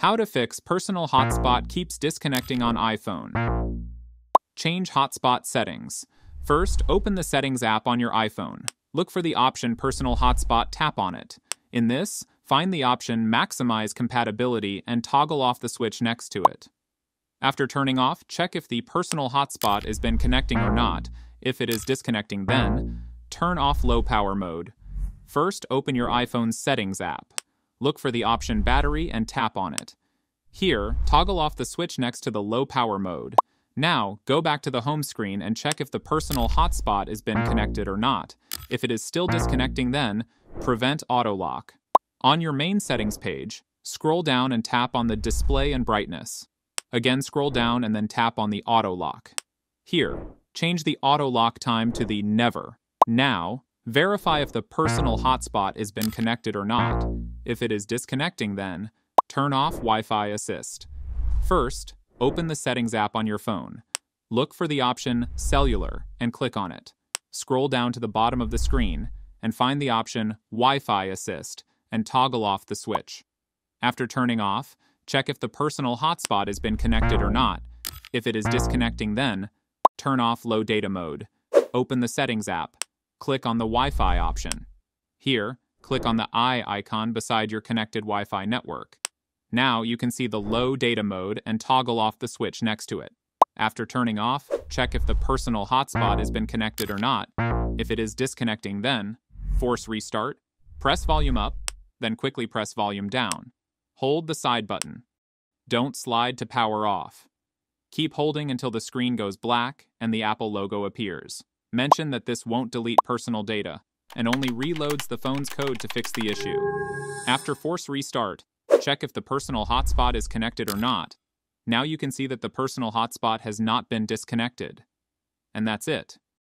How to fix personal hotspot keeps disconnecting on iPhone. Change hotspot settings. First, open the Settings app on your iPhone. Look for the option Personal Hotspot, tap on it. In this, find the option Maximize Compatibility and toggle off the switch next to it. After turning off, check if the personal hotspot has been connecting or not. If it is disconnecting then, turn off low power mode. First, open your iPhone's Settings app look for the option Battery and tap on it. Here, toggle off the switch next to the low power mode. Now, go back to the home screen and check if the personal hotspot has been connected or not. If it is still disconnecting then, prevent auto lock. On your main settings page, scroll down and tap on the display and brightness. Again, scroll down and then tap on the auto lock. Here, change the auto lock time to the never. Now, verify if the personal hotspot has been connected or not. If it is disconnecting then, turn off Wi-Fi Assist. First, open the Settings app on your phone. Look for the option Cellular and click on it. Scroll down to the bottom of the screen and find the option Wi-Fi Assist and toggle off the switch. After turning off, check if the personal hotspot has been connected or not. If it is disconnecting then, turn off low data mode. Open the Settings app. Click on the Wi-Fi option. Here, click on the eye icon beside your connected Wi-Fi network. Now you can see the low data mode and toggle off the switch next to it. After turning off, check if the personal hotspot has been connected or not. If it is disconnecting then, force restart, press volume up, then quickly press volume down. Hold the side button. Don't slide to power off. Keep holding until the screen goes black and the Apple logo appears. Mention that this won't delete personal data and only reloads the phone's code to fix the issue. After force restart, check if the personal hotspot is connected or not. Now you can see that the personal hotspot has not been disconnected. And that's it.